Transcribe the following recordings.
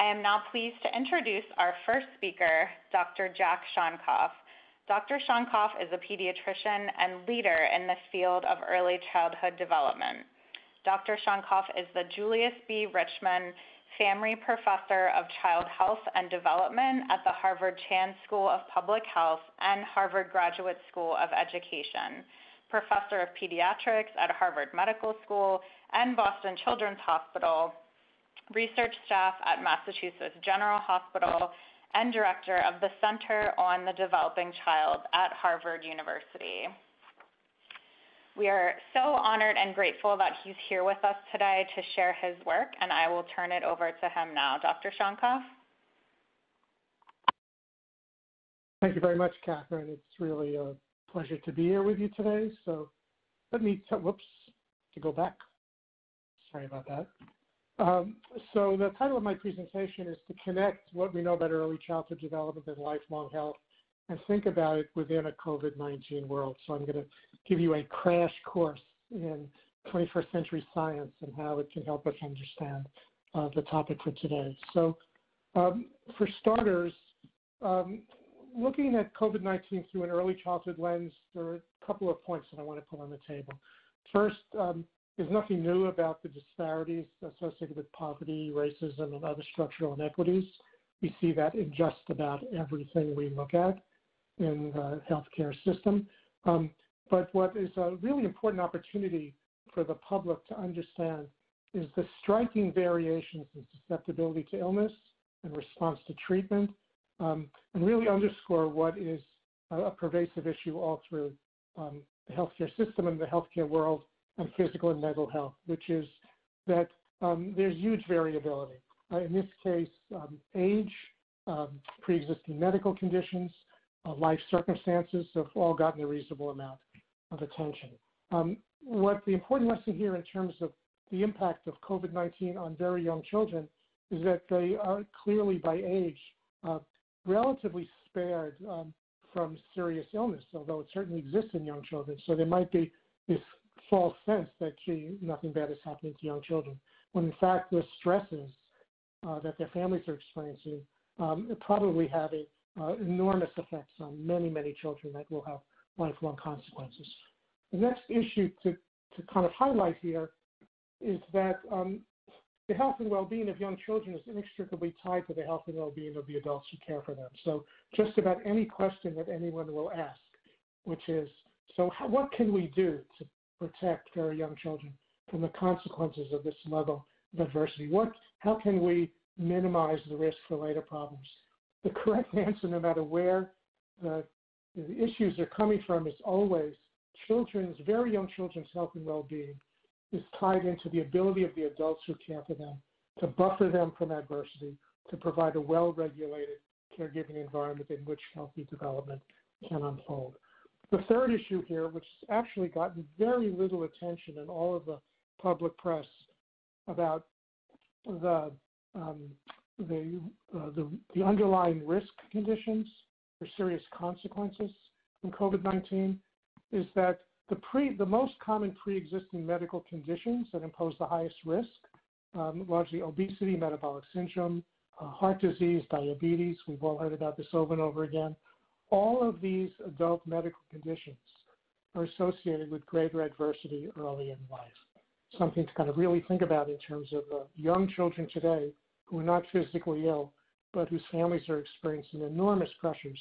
I am now pleased to introduce our first speaker, Dr. Jack Shonkoff. Dr. Shonkoff is a pediatrician and leader in the field of early childhood development. Dr. Shonkoff is the Julius B. Richmond Family Professor of Child Health and Development at the Harvard Chan School of Public Health and Harvard Graduate School of Education, Professor of Pediatrics at Harvard Medical School and Boston Children's Hospital, research staff at Massachusetts General Hospital, and director of the Center on the Developing Child at Harvard University. We are so honored and grateful that he's here with us today to share his work, and I will turn it over to him now. Dr. Shonkoff? Thank you very much, Catherine. It's really a pleasure to be here with you today. So let me, whoops, to go back. Sorry about that. Um, so the title of my presentation is to connect what we know about early childhood development and lifelong health and think about it within a COVID-19 world. So I'm going to give you a crash course in 21st century science and how it can help us understand uh, the topic for today. So um, for starters, um, looking at COVID-19 through an early childhood lens, there are a couple of points that I want to put on the table. First, um, there's nothing new about the disparities associated with poverty, racism, and other structural inequities. We see that in just about everything we look at in the healthcare system. Um, but what is a really important opportunity for the public to understand is the striking variations in susceptibility to illness and response to treatment, um, and really underscore what is a, pervasive issue all through um, the healthcare system and the healthcare world and physical and mental health, which is that um, there's huge variability. Uh, in this case, um, age, um, pre-existing medical conditions, uh, life circumstances have all gotten a reasonable amount of attention. Um, what the important lesson here in terms of the impact of COVID-19 on very young children is that they are clearly by age uh, relatively spared um, from serious illness, although it certainly exists in young children. So there might be this false sense that, gee, nothing bad is happening to young children, when in fact the stresses uh, that their families are experiencing um, probably having uh, enormous effects on many, many children that will have lifelong consequences. The next issue to, to kind of highlight here is that um, the health and well-being of young children is inextricably tied to the health and well-being of the adults who care for them. So just about any question that anyone will ask, which is, so how, what can we do to protect very young children from the consequences of this level of adversity? What, how can we minimize the risk for later problems? The correct answer, no matter where the, the issues are coming from, is always children's, very young children's health and well-being is tied into the ability of the adults who care for them to buffer them from adversity, to provide a well-regulated caregiving environment in which healthy development can unfold. The third issue here, which has actually gotten very little attention in all of the public press about the um, the, uh, the, the underlying risk conditions for serious consequences from COVID-19, is that the pre the most common pre-existing medical conditions that impose the highest risk, um, largely obesity, metabolic syndrome, uh, heart disease, diabetes. We've all heard about this over and over again all of these adult medical conditions are associated with greater adversity early in life. Something to kind of really think about in terms of uh, young children today who are not physically ill, but whose families are experiencing enormous pressures,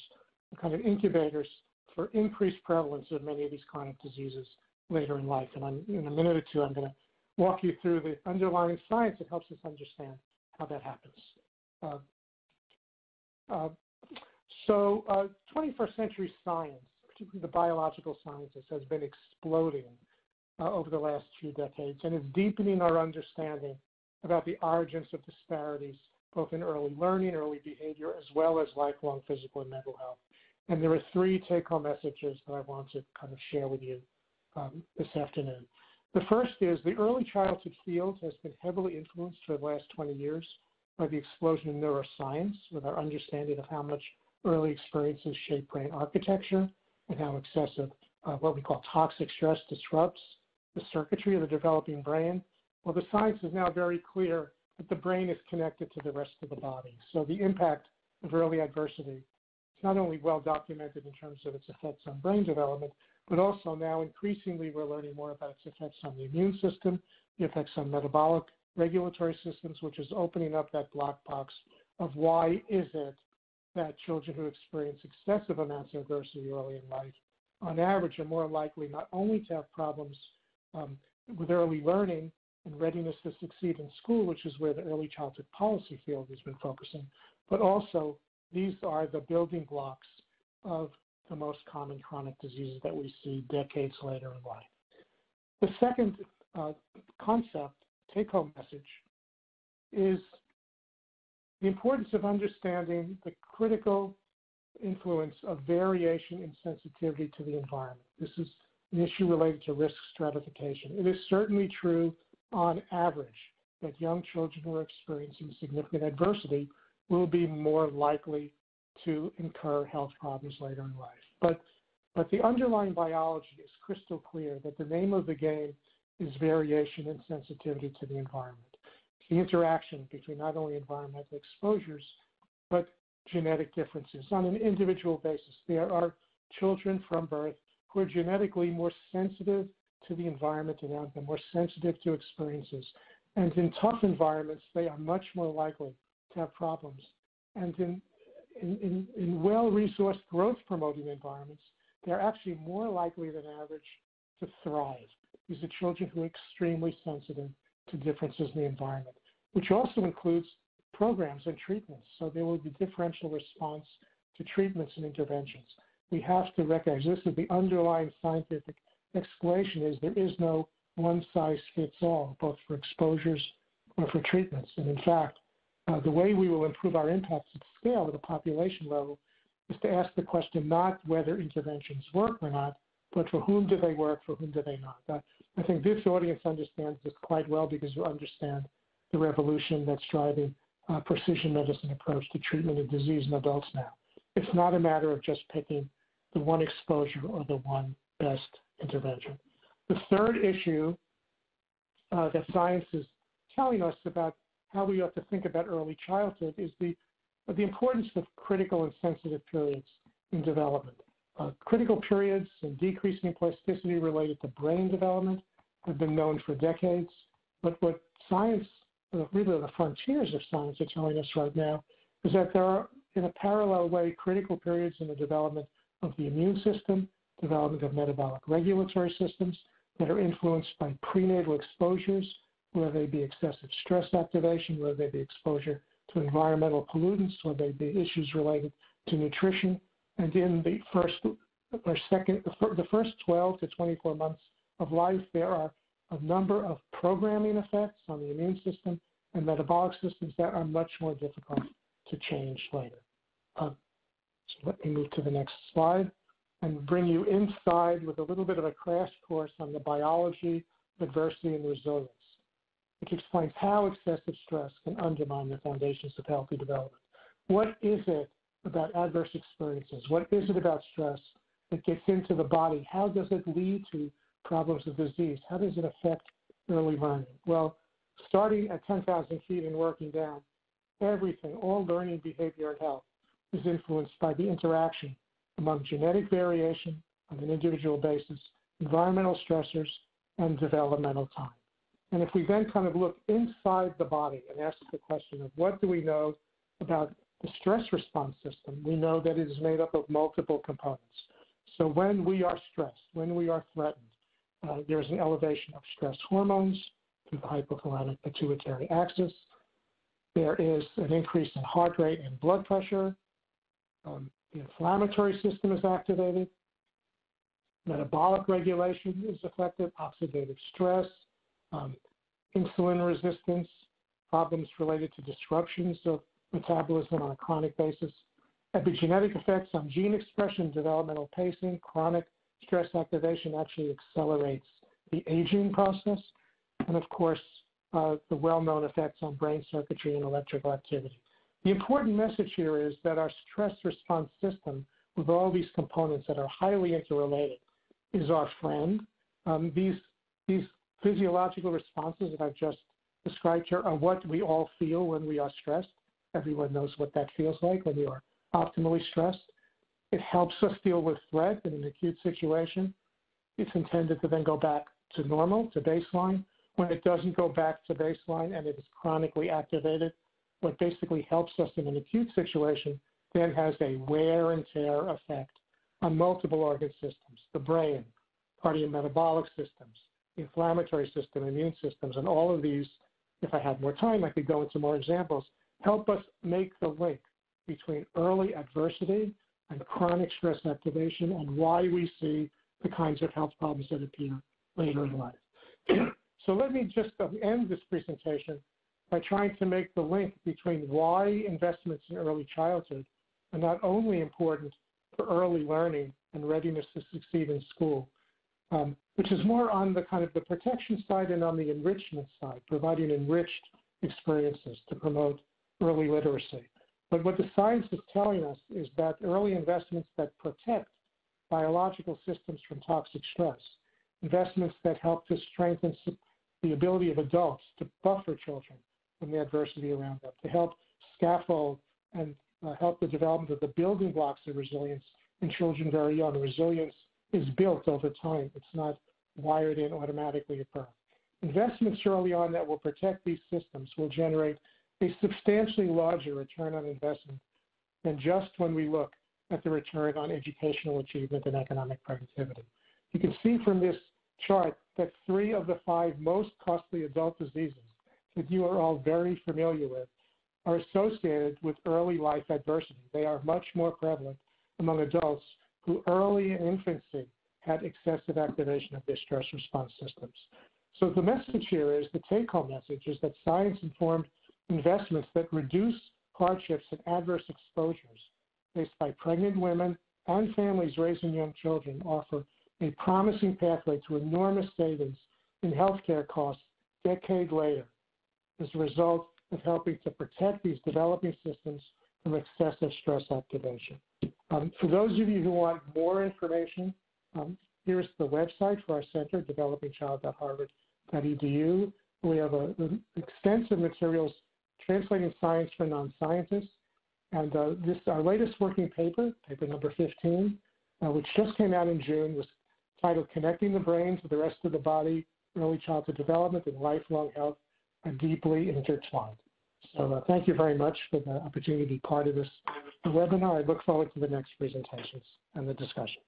kind of incubators for increased prevalence of many of these chronic diseases later in life. And I'm, in a minute or two, I'm going to walk you through the underlying science that helps us understand how that happens. Uh, uh, so uh, 21st century science, particularly the biological sciences, has been exploding uh, over the last few decades and is deepening our understanding about the origins of disparities, both in early learning, early behavior, as well as lifelong physical and mental health. And there are three take-home messages that I want to kind of share with you um, this afternoon. The first is the early childhood field has been heavily influenced for the last 20 years by the explosion of neuroscience with our understanding of how much early experiences shape brain architecture and how excessive, uh, what we call toxic stress, disrupts the circuitry of the developing brain. Well, the science is now very clear that the brain is connected to the rest of the body. So the impact of early adversity is not only well documented in terms of its effects on brain development, but also now increasingly we're learning more about its effects on the immune system, the effects on metabolic regulatory systems, which is opening up that black box of why is it that children who experience excessive amounts of adversity early in life, on average, are more likely not only to have problems um, with early learning and readiness to succeed in school, which is where the early childhood policy field has been focusing, but also these are the building blocks of the most common chronic diseases that we see decades later in life. The second uh, concept, take home message, is the importance of understanding the critical influence of variation in sensitivity to the environment. This is an issue related to risk stratification. It is certainly true on average that young children who are experiencing significant adversity will be more likely to incur health problems later in life. But, but the underlying biology is crystal clear that the name of the game is variation in sensitivity to the environment. The interaction between not only environmental exposures, but genetic differences on an individual basis. There are children from birth who are genetically more sensitive to the environment around them, more sensitive to experiences. And in tough environments, they are much more likely to have problems. And in, in, in, in well resourced growth promoting environments, they're actually more likely than average to thrive. These are children who are extremely sensitive to differences in the environment, which also includes programs and treatments. So there will be differential response to treatments and interventions. We have to recognize this is the underlying scientific explanation is there is no one size fits all, both for exposures or for treatments. And in fact, uh, the way we will improve our impacts at scale at a population level is to ask the question not whether interventions work or not, but for whom do they work, for whom do they not. Uh, I think this audience understands this quite well because you understand the revolution that's driving uh, precision medicine approach to treatment of disease in adults now. It's not a matter of just picking the one exposure or the one best intervention. The third issue uh, that science is telling us about how we ought to think about early childhood is the, the importance of critical and sensitive periods in development. Uh, critical periods and decreasing plasticity related to brain development have been known for decades, but what science, really the frontiers of science are telling us right now, is that there are, in a parallel way, critical periods in the development of the immune system development of metabolic regulatory systems that are influenced by prenatal exposures, whether they be excessive stress activation, whether they be exposure to environmental pollutants, whether they be issues related to nutrition. And in the first or second, the first 12 to 24 months of life, there are a number of programming effects on the immune system and metabolic systems that are much more difficult to change later. Uh, so let me move to the next slide and bring you inside with a little bit of a crash course on the biology of adversity and resilience, which explains how excessive stress can undermine the foundations of healthy development. What is it about adverse experiences? What is it about stress that gets into the body? How does it lead to problems of disease? How does it affect early learning? Well, starting at 10,000 feet and working down, everything, all learning behavior and health is influenced by the interaction among genetic variation on an individual basis, environmental stressors, and developmental time. And if we then kind of look inside the body and ask the question of what do we know about the stress response system, we know that it is made up of multiple components. So when we are stressed, when we are threatened, uh, there's an elevation of stress hormones through the hypothalamic pituitary axis. There is an increase in heart rate and blood pressure. Um, the inflammatory system is activated, metabolic regulation is affected, oxidative stress, um, insulin resistance, problems related to disruptions of metabolism on a chronic basis, epigenetic effects on gene expression, developmental pacing, chronic stress activation actually accelerates the aging process, and of course, uh, the well-known effects on brain circuitry and electrical activity. The important message here is that our stress response system, with all these components that are highly interrelated, is our friend. Um, these, these physiological responses that I've just described here are what we all feel when we are stressed. Everyone knows what that feels like when you are optimally stressed. It helps us deal with threat in an acute situation. It's intended to then go back to normal, to baseline. When it doesn't go back to baseline and it is chronically activated, what basically helps us in an acute situation then has a wear and tear effect on multiple organ systems, the brain, cardiometabolic systems, inflammatory system, immune systems, and all of these, if I had more time, I could go into more examples, help us make the link between early adversity and chronic stress activation and why we see the kinds of health problems that appear later in life. so let me just end this presentation by trying to make the link between why investments in early childhood are not only important for early learning and readiness to succeed in school, um, which is more on the kind of the protection side and on the enrichment side, providing enriched experiences to promote early literacy. But what the science is telling us is that early investments that protect biological systems from toxic stress, investments that help to strengthen the ability of adults to buffer children from the adversity around them, to help scaffold and uh, help the development of the building blocks of resilience in children very young. Resilience is built over time. It's not wired in automatically at birth. Investments early on that will protect these systems will generate a substantially larger return on investment than just when we look at the return on educational achievement and economic productivity. You can see from this chart that three of the five most costly adult diseases that you are all very familiar with are associated with early life adversity. They are much more prevalent among adults who early in infancy had excessive activation of their stress response systems. So the message here is the take-home message is that science-informed investments that reduce hardships and adverse exposures faced by pregnant women and families raising young children offer a promising pathway to enormous savings in healthcare costs decade later as a result of helping to protect these developing systems from excessive stress activation. Um, for those of you who want more information, um, here's the website for our center, developingchild.harvard.edu. We have a, a extensive materials translating science for non-scientists. And uh, this, our latest working paper, paper number 15, uh, which just came out in June, was titled Connecting the Brain to the Rest of the Body, Early Childhood Development and Lifelong Health are Deeply Intertwined. So uh, thank you very much for the opportunity to be part of this webinar. I look forward to the next presentations and the discussion.